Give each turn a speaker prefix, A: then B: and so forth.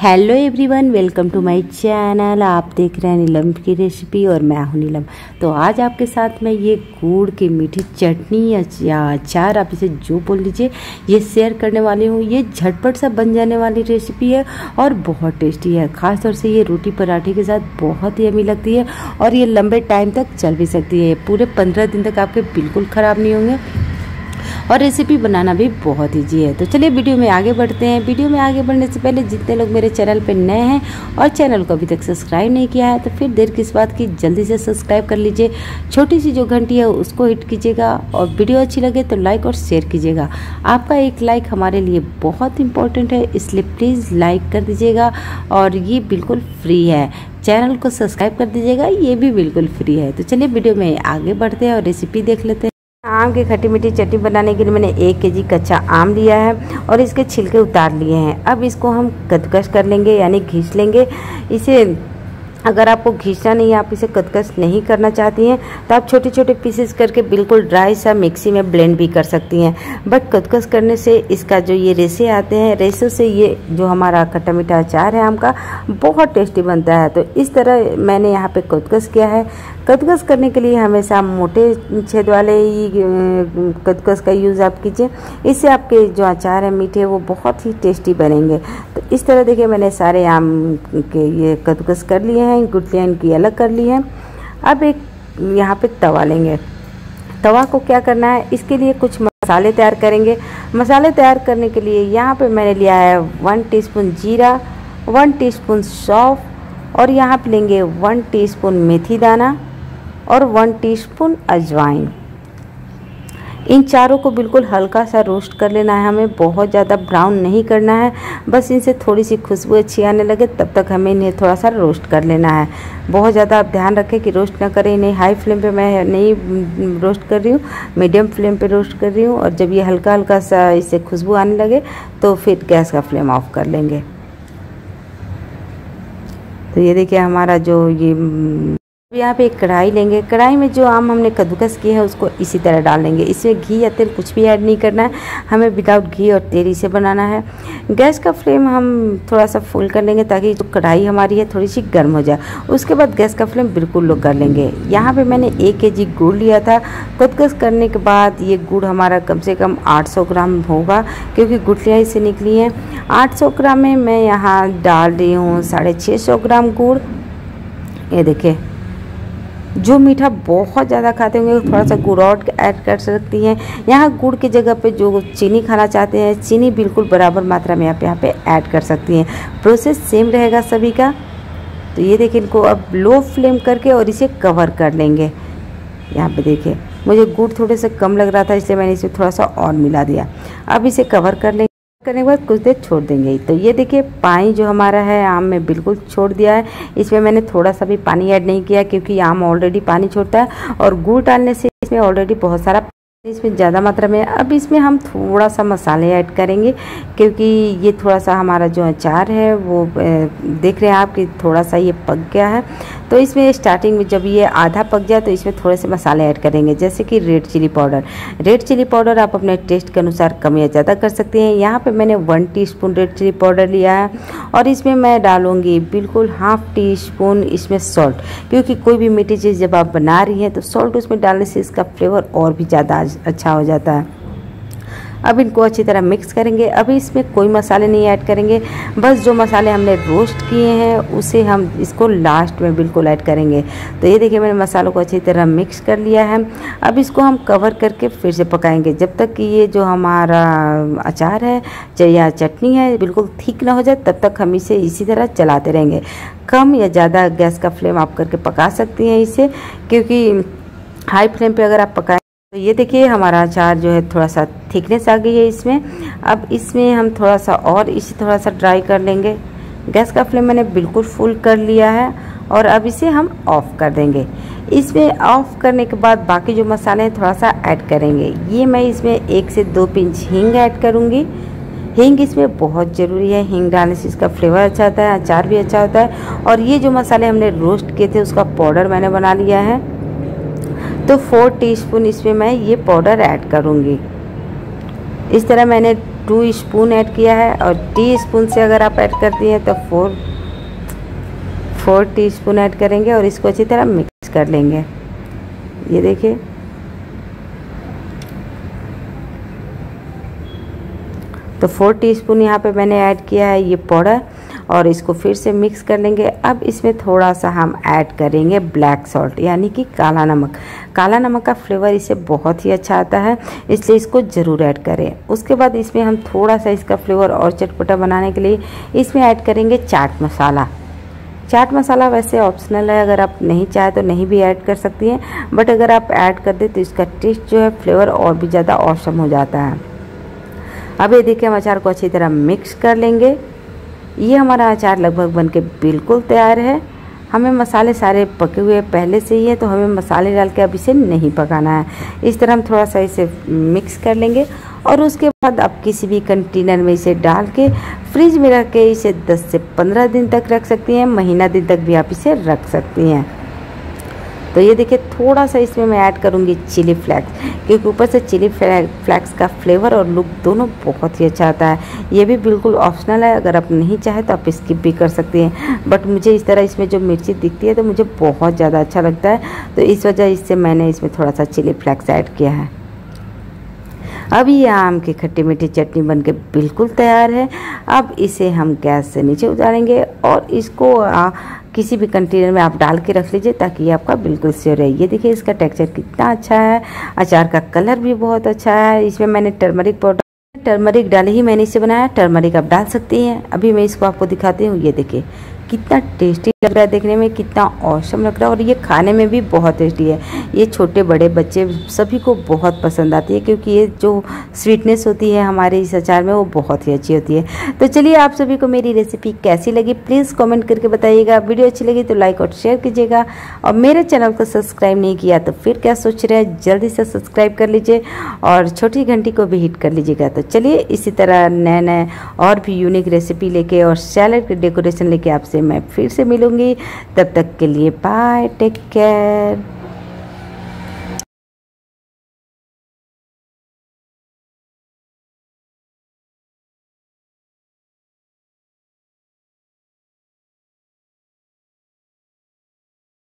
A: Hello everyone welcome to my channel आप देख रहे हैं नीलम की रेसिपी और मैं हूँ नीलम। तो आज आपके साथ मैं ये गुड़ की मीठी चटनी या अचार, आप इसे जो बोल लीजिए, ये शेयर करने वाली हूँ। ये झटपट सा बन जाने वाली रेसिपी है और बहुत टेस्टी है। ख़ास तौर से ये रोटी पराठे के साथ बहुत ही अमी लगती है और ये लंबे टाइम तक चल भी सकती है। पूरे पंद्रह दिन तक आपके बिल्कुल ख़राब नहीं होंगे। और रेसिपी बनाना भी बहुत ईजी है। तो चलिए वीडियो में आगे बढ़ते हैं। वीडियो में आगे बढ़ने से पहले जितने लोग मेरे चैनल पर नए हैं और चैनल को अभी तक सब्सक्राइब नहीं किया है तो फिर देर किस बात की, जल्दी से सब्सक्राइब कर लीजिए। छोटी सी जो घंटी है, उसको हिट कीजिएगा और वीडियो अच्छी लगे तो लाइक और शेयर कीजिएगा। आपका एक लाइक हमारे लिए बहुत इंपॉर्टेंट है, इसलिए प्लीज़ लाइक कर दीजिएगा और ये बिल्कुल फ्री है। चैनल को सब्सक्राइब कर दीजिएगा, ये भी बिल्कुल फ्री है। तो चलिए वीडियो में आगे बढ़ते हैं और रेसिपी देख लेते हैं। आम की खट्टी मीठी चटनी बनाने के लिए मैंने एक के जी कच्चा आम लिया है और इसके छिलके उतार लिए हैं। अब इसको हम कदकश कर लेंगे, यानी घीस लेंगे। इसे अगर आपको घींचना नहीं है, आप इसे कदकस नहीं करना चाहती हैं तो आप छोटे छोटे पीसेस करके बिल्कुल ड्राई सा मिक्सी में ब्लेंड भी कर सकती हैं। बट कदकस करने से इसका जो ये रेसे आते हैं, रेसों से ये जो हमारा खट्टा मीठा अचार है आम का, बहुत टेस्टी बनता है। तो इस तरह मैंने यहाँ पे कदकस किया है। कदकस करने के लिए हमेशा मोटे छेद वाले ही कदकस का यूज़ आप कीजिए। इससे आपके जो अचार है, मीठे, वो बहुत ही टेस्टी बनेंगे। तो इस तरह देखिए, मैंने सारे आम के ये कदकस कर लिए हैं गुटलियाँ इनकी अलग कर ली हैं। अब एक यहाँ पे तवा लेंगे। तवा को क्या करना है? इसके लिए कुछ मसाले तैयार करेंगे। मसाले तैयार करने के लिए यहाँ पे मैंने लिया है वन टीस्पून जीरा वन टीस्पून सौफ और यहाँ पे लेंगे वन टीस्पून मेथी दाना। और वन टीस्पून अजवाइन इन चारों को बिल्कुल हल्का सा रोस्ट कर लेना है। हमें बहुत ज़्यादा ब्राउन नहीं करना है। बस इनसे थोड़ी सी खुशबू अच्छी आने लगे, तब तक हमें इन्हें थोड़ा सा रोस्ट कर लेना है। बहुत ज़्यादा आप ध्यान रखें कि रोस्ट ना करें। इन्हें हाई फ्लेम पे मैं नहीं रोस्ट कर रही हूँ। मीडियम फ्लेम पे रोस्ट कर रही हूँ। और जब ये हल्का हल्का सा इससे खुशबू आने लगे तो फिर गैस का फ्लेम ऑफ़ कर लेंगे। तो ये देखिए हमारा जो ये यहाँ पे एक कढ़ाई लेंगे। कढ़ाई में जो आम हमने कद्दूकस किया है, उसको इसी तरह डाल लेंगे इसमें घी या तेल कुछ भी ऐड नहीं करना है। हमें विदाउट घी और तेल इसे बनाना है। गैस का फ्लेम हम थोड़ा सा फुल कर लेंगे ताकि जो कढ़ाई हमारी है थोड़ी सी गर्म हो जाए। उसके बाद गैस का फ्लेम बिल्कुल लो कर लेंगे। यहाँ पर मैंने एक के जी गुड़ लिया था। कद्दूकस करने के बाद ये गुड़ हमारा कम से कम आठ सौ ग्राम होगा, क्योंकि गुठलियाँ इससे निकली हैं। आठ सौ ग्राम में मैं यहाँ डाल रही हूँ साढ़े ग्राम गुड़। ये देखिए। जो मीठा बहुत ज़्यादा खाते होंगे थोड़ा सा गुड़ और ऐड कर सकती हैं। यहाँ गुड़ की जगह पे जो चीनी खाना चाहते हैं, चीनी बिल्कुल बराबर मात्रा में आप यहाँ पे ऐड कर सकती हैं। प्रोसेस सेम रहेगा सभी का। तो ये देखिए इनको अब लो फ्लेम करके और इसे कवर कर लेंगे। यहाँ पे देखिए, मुझे गुड़ थोड़े से कम लग रहा था, इसलिए मैंने इसे थोड़ा सा और मिला दिया। अब इसे कवर कर लेंगे करने के बाद कुछ देर छोड़ देंगे। तो ये देखिए, पानी जो हमारा है, आम में बिल्कुल छोड़ दिया है। इसमें मैंने थोड़ा सा भी पानी ऐड नहीं किया क्योंकि आम ऑलरेडी पानी छोड़ता है और गुड़ डालने से इसमें ऑलरेडी बहुत सारा इसमें ज़्यादा मात्रा में। अब इसमें हम थोड़ा सा मसाले ऐड करेंगे क्योंकि ये थोड़ा सा हमारा जो अचार है, वो देख रहे हैं आप कि थोड़ा सा ये पक गया है। तो इसमें स्टार्टिंग में जब ये आधा पक जाए तो इसमें थोड़े से मसाले ऐड करेंगे, जैसे कि red chilli powder red chilli powder आप अपने टेस्ट के अनुसार कम या ज़्यादा कर सकते हैं। यहाँ पर मैंने one tea red chilli powder लिया है और इसमें मैं डालूँगी बिल्कुल हाफ़ टी स्पून इसमें सॉल्ट क्योंकि कोई भी मीठी चीज़ जब आप बना रही हैं तो सॉल्ट उसमें डालने से इसका फ्लेवर और भी ज़्यादा अच्छा हो जाता है। अब इनको अच्छी तरह मिक्स करेंगे। अभी इसमें कोई मसाले नहीं ऐड करेंगे। बस जो मसाले हमने रोस्ट किए हैं, उसे हम इसको लास्ट में बिल्कुल ऐड करेंगे। तो ये देखिए, मैंने मसालों को अच्छी तरह मिक्स कर लिया है। अब इसको हम कवर करके फिर से पकाएँगे। जब तक कि ये जो हमारा अचार है या चटनी है, बिल्कुल ठीक ना हो जाए, तब तक हम इसे इसी तरह चलाते रहेंगे। कम या ज़्यादा गैस का फ्लेम आप करके पका सकती हैं इसे, क्योंकि हाई फ्लेम पे अगर आप पकाएँ तो ये देखिए, हमारा अचार जो है थोड़ा सा थिकनेस आ गई है इसमें। अब इसमें हम थोड़ा सा और इसे थोड़ा सा ड्राई कर लेंगे। गैस का फ्लेम मैंने बिल्कुल फुल कर लिया है और अब इसे हम ऑफ़ कर देंगे। इसमें ऑफ़ करने के बाद बाकी जो मसाले हैं थोड़ा सा ऐड करेंगे। ये मैं इसमें एक से दो पिंच हींग ऐड करूँगी। हींग इसमें बहुत ज़रूरी है। हींग डालने से इसका फ्लेवर अच्छा होता है, अचार भी अच्छा होता है। और ये जो मसाले हमने रोस्ट किए थे, उसका पाउडर मैंने बना लिया है। तो फोर टीस्पून इसमें मैं ये पाउडर ऐड करूँगी। इस तरह मैंने टू स्पून ऐड किया है और टी स्पून से अगर आप ऐड करती हैं तो four four teaspoon add करेंगे और इसको अच्छी तरह मिक्स कर लेंगे। ये देखिए। तो फोर टीस्पून यहाँ पे मैंने ऐड किया है ये पाउडर और इसको फिर से मिक्स कर लेंगे। अब इसमें थोड़ा सा हम ऐड करेंगे ब्लैक सॉल्ट यानी कि काला नमक। काला नमक का फ्लेवर इसे बहुत ही अच्छा आता है, इसलिए इसको ज़रूर ऐड करें। उसके बाद इसमें हम थोड़ा सा इसका फ्लेवर और चटपटा बनाने के लिए इसमें ऐड करेंगे चाट मसाला। चाट मसाला वैसे ऑप्शनल है, अगर आप नहीं चाहे तो नहीं भी ऐड कर सकती हैं बट अगर आप ऐड कर दें तो इसका टेस्ट जो है फ्लेवर और भी ज़्यादा औसम हो जाता है। अब ये देखिए हम अचार को अच्छी तरह मिक्स कर लेंगे। ये हमारा अचार लगभग बन के बिल्कुल तैयार है। हमें मसाले सारे पके हुए पहले से ही है तो हमें मसाले डाल के अब इसे नहीं पकाना है। इस तरह हम थोड़ा सा इसे मिक्स कर लेंगे और उसके बाद आप किसी भी कंटेनर में इसे डाल के फ्रिज में रख के इसे 10 से 15 दिन तक रख सकती हैं, महीना दिन तक भी आप इसे रख सकती हैं। तो ये देखिए थोड़ा सा इसमें मैं ऐड करूँगी चिली फ्लैक्स क्योंकि ऊपर से चिली फ्लैक्स का फ्लेवर और लुक दोनों बहुत ही अच्छा आता है। ये भी बिल्कुल ऑप्शनल है अगर आप नहीं चाहे तो आप स्किप भी कर सकते हैं। बट मुझे इस तरह इसमें जो मिर्ची दिखती है तो मुझे बहुत ज़्यादा अच्छा लगता है। तो इस वजह इससे मैंने इसमें थोड़ा सा चिली फ्लैक्स ऐड किया है। अब ये आम की खट्टी मीठी चटनी बन के बिल्कुल तैयार है। अब इसे हम गैस से नीचे उतारेंगे और इसको आ, किसी भी कंटेनर में आप डाल के रख लीजिए ताकि ये आपका बिल्कुल स्योर रहे। ये देखिए, इसका टेक्सचर कितना अच्छा है। अचार का कलर भी बहुत अच्छा है। इसमें मैंने टर्मरिक पाउडर टर्मरिक डाले ही मैंने इसे बनाया। टर्मरिक आप डाल सकती हैं। अभी मैं इसको आपको दिखाती हूँ। ये देखिए कितना टेस्टी लग रहा है देखने में, कितना औसम लग रहा है। और ये खाने में भी बहुत टेस्टी है। ये छोटे बड़े बच्चे सभी को बहुत पसंद आती है क्योंकि ये जो स्वीटनेस होती है हमारे इस अचार में, वो बहुत ही अच्छी होती है। तो चलिए, आप सभी को मेरी रेसिपी कैसी लगी प्लीज़ कॉमेंट करके बताइएगा। वीडियो अच्छी लगी तो लाइक और शेयर कीजिएगा। और मेरे चैनल को सब्सक्राइब नहीं किया तो फिर क्या सोच रहे हैं? जल्दी से सब्सक्राइब कर लीजिए और छोटी घंटी को भी हिट कर लीजिएगा। तो चलिए, इसी तरह नए नए और भी यूनिक रेसिपी लेके और सैलड डेकोरेशन लेके आपसे मैं फिर से मिलूँगी। तब तक के लिए बाय टेक केयर